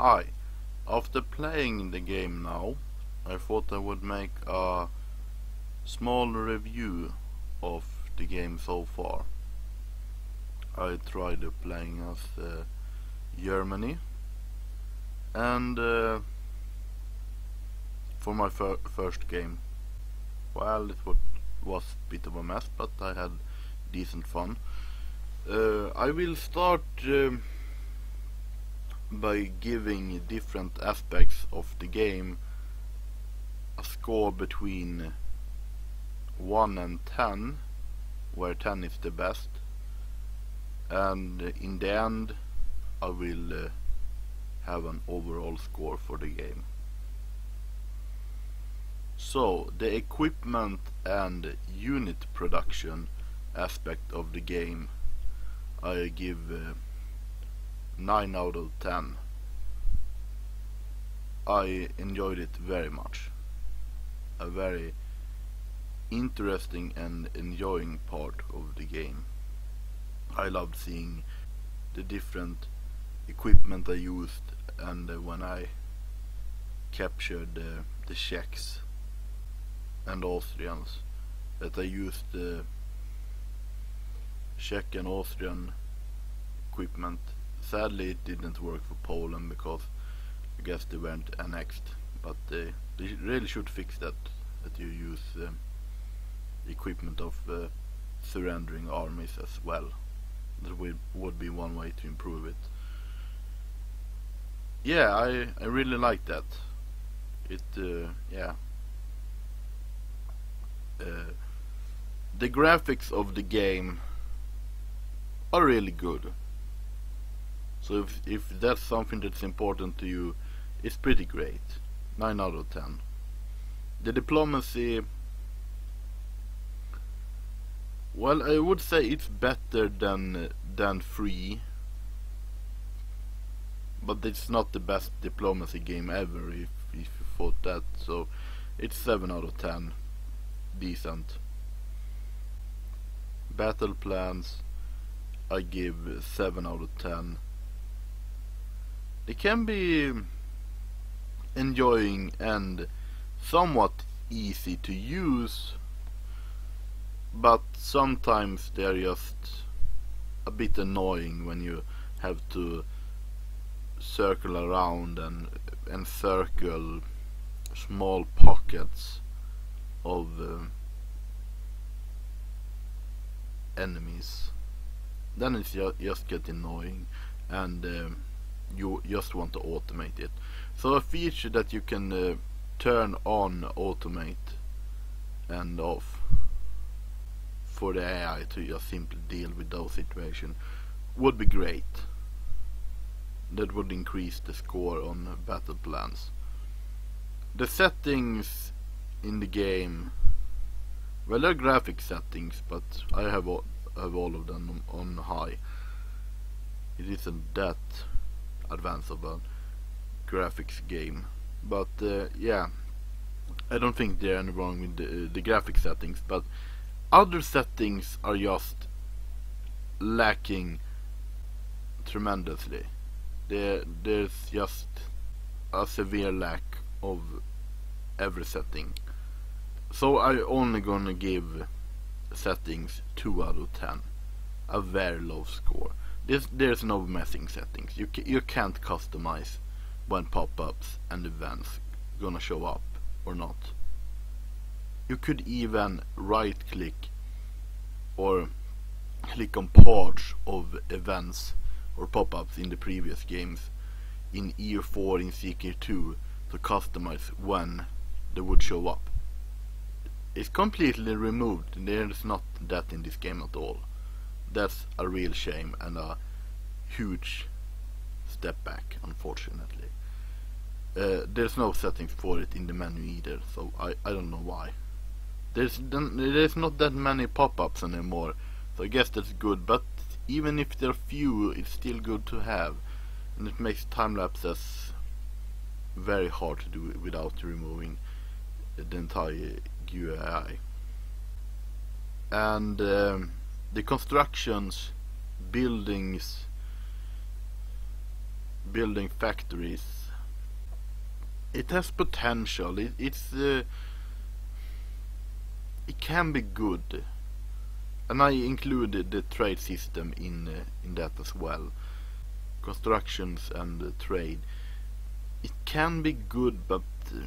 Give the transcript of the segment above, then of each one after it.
Hi, after playing the game now, I thought I would make a small review of the game so far. I tried playing as uh, Germany. And uh, for my fir first game. Well it was a bit of a mess but I had decent fun. Uh, I will start um, by giving different aspects of the game a score between 1 and 10 where 10 is the best and in the end I will uh, have an overall score for the game. So, the equipment and unit production aspect of the game I give uh, 9 out of 10. I enjoyed it very much. A very interesting and enjoying part of the game. I loved seeing the different equipment I used and uh, when I captured uh, the Czechs and Austrians that I used the Czech and Austrian equipment. Sadly it didn't work for Poland because I guess they weren't annexed but uh, they really should fix that that you use um, equipment of uh, surrendering armies as well. That would, would be one way to improve it yeah, I I really like that. It uh, yeah. Uh, the graphics of the game are really good. So if if that's something that's important to you, it's pretty great. Nine out of ten. The diplomacy. Well, I would say it's better than than free but it's not the best diplomacy game ever if, if you thought that so it's 7 out of 10 decent battle plans I give 7 out of 10 they can be enjoying and somewhat easy to use but sometimes they're just a bit annoying when you have to circle around and encircle small pockets of uh, enemies. Then it's just get annoying and uh, you just want to automate it so a feature that you can uh, turn on automate and off for the AI to just simply deal with those situations would be great that would increase the score on battle plans. The settings in the game, well they're graphic settings but I have all, have all of them on, high. It isn't that advanced of a graphics game. But uh, yeah I don't think there's any wrong with the, uh, the graphic settings but other settings are just lacking tremendously. There there's just a severe lack of every setting. So I only gonna give settings 2 out of 10 a very low score there's, there's no messing settings you, ca you can't customize when pop-ups and events gonna show up or not you could even right click or click on parts of events or pop-ups in the previous games in EU4 in CK2 to customize when they would show up. It's completely removed, there's not that in this game at all. That's a real shame and a huge step back, unfortunately. Uh, there's no settings for it in the menu either, so I, I don't know why. There's there's not that many pop-ups anymore, so I guess that's good, but even if they're few, it's still good to have. And it makes time lapses very hard to do without removing the entire GUI. And um, the constructions, buildings, building factories. It has potential. It, it's uh, it can be good, and I included the trade system in uh, in that as well. Constructions and uh, trade. It can be good, but uh,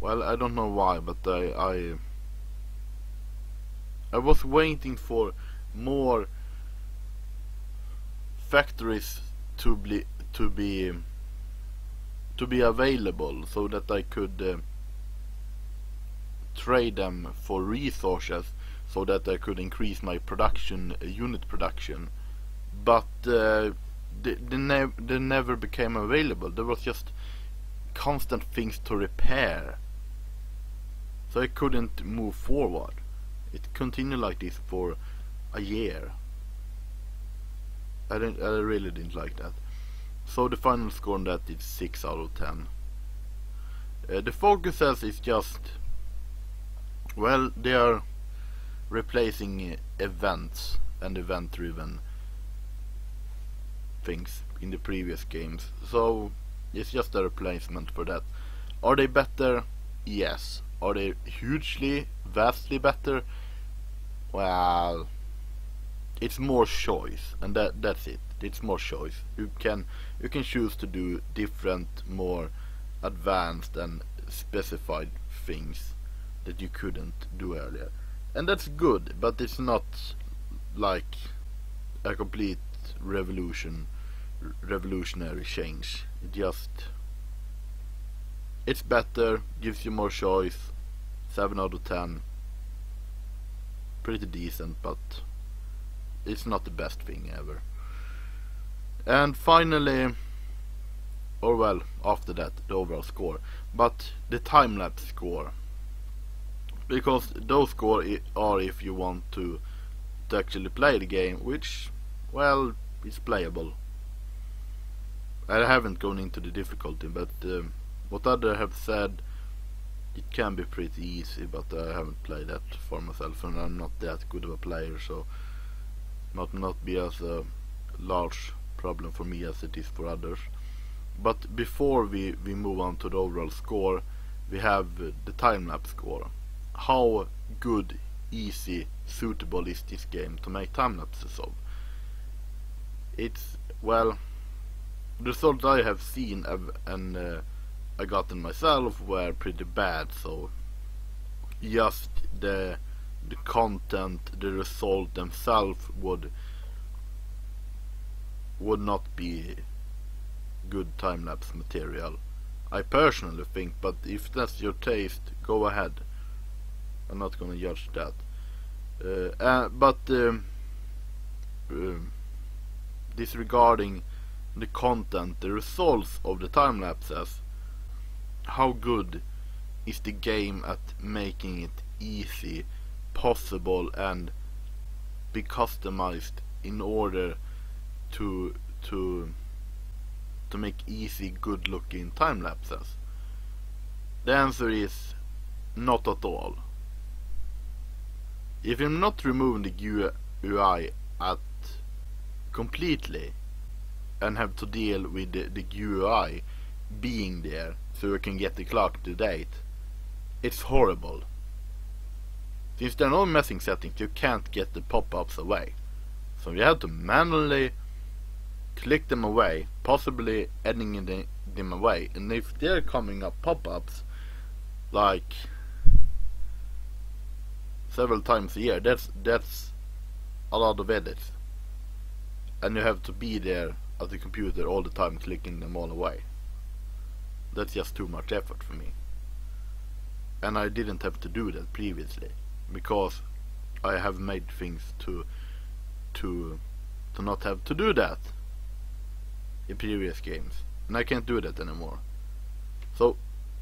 well, I don't know why, but I I I was waiting for more factories to be to be to be available so that I could uh, trade them for resources so that I could increase my production uh, unit production. But uh, they, they, ne they never became available. There was just constant things to repair. So I couldn't move forward. It continued like this for a year I didn't I really didn't like that so the final score on that is 6 out of 10. Uh, the focuses is just, well, they are replacing uh, events and event driven things in the previous games. So it's just a replacement for that. Are they better? Yes. Are they hugely, vastly better? Well, it's more choice, and that that's it. It's more choice. You can you can choose to do different, more advanced and specified things that you couldn't do earlier. And that's good, but it's not like a complete revolution revolutionary change. It just it's better, gives you more choice. 7 out of 10. Pretty decent, but it's not the best thing ever. And finally, or well, after that, the overall score. But the time-lapse score. Because those scores are if you want to, to actually play the game, which, well, is playable. I haven't gone into the difficulty, but um, what others have said, it can be pretty easy, but I haven't played that for myself, and I'm not that good of a player, so not not be as a large problem for me as it is for others. But before we, we move on to the overall score, we have the time-lapse score. How good, easy, suitable is this game to make time-lapses of? It's, well, the results I have seen and uh, I gotten myself were pretty bad, so just the the content, the result themselves would would not be good time-lapse material. I personally think, but if that's your taste, go ahead. I'm not gonna judge that. Uh, uh, but um, uh, disregarding the content, the results of the time lapses, how good is the game at making it easy, possible, and be customized in order to to to make easy good looking time lapses? The answer is not at all. If you're not removing the GUI at completely and have to deal with the, the GUI being there so you can get the clock to date, it's horrible. Since there are no messing settings, you can't get the pop-ups away. So you have to manually click them away, possibly editing them away. And if they're coming up pop-ups, like several times a year, that's that's a lot of edits. And you have to be there at the computer all the time clicking them all away. That's just too much effort for me. And I didn't have to do that previously because I have made things to to to not have to do that in previous games. And I can't do that anymore. So,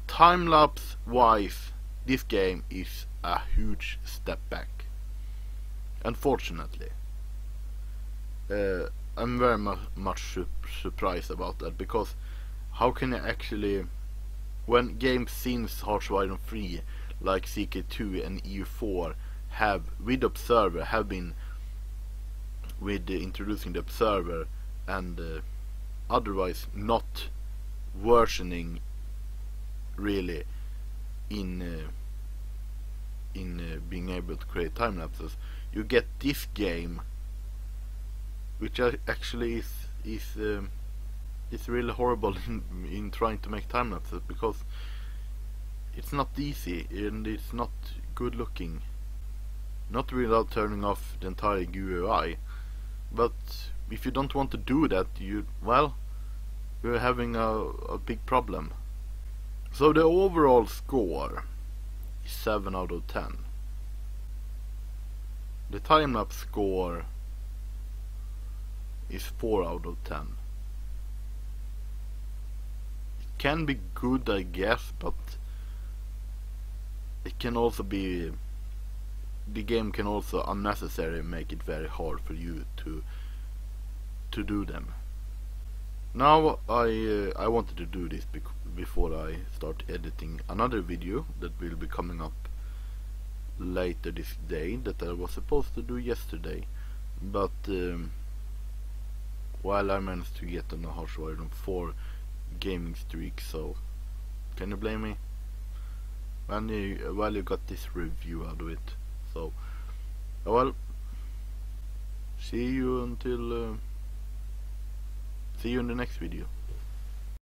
time-lapse wise, this game is a huge step back. Unfortunately. Uh, I'm very mu much su surprised about that because how can you actually when games seems hardwired and free like CK2 and EU4 have with Observer have been with uh, introducing the Observer and uh, otherwise not versioning really in uh, in uh, being able to create time lapses. You get this game which actually is is um, is really horrible in, in trying to make time lapses because it's not easy and it's not good looking. Not without turning off the entire GUI but if you don't want to do that you well you're having a, a big problem. So the overall score is 7 out of 10 the time-lapse score is 4 out of 10 it can be good I guess but it can also be the game can also unnecessarily make it very hard for you to to do them. Now I uh, I wanted to do this before I start editing another video that will be coming up later this day that I was supposed to do yesterday but um, while I managed to get on a Hearts of Iron 4 gaming streak so can you blame me? When you, well you got this review out of it so well see you until uh, see you in the next video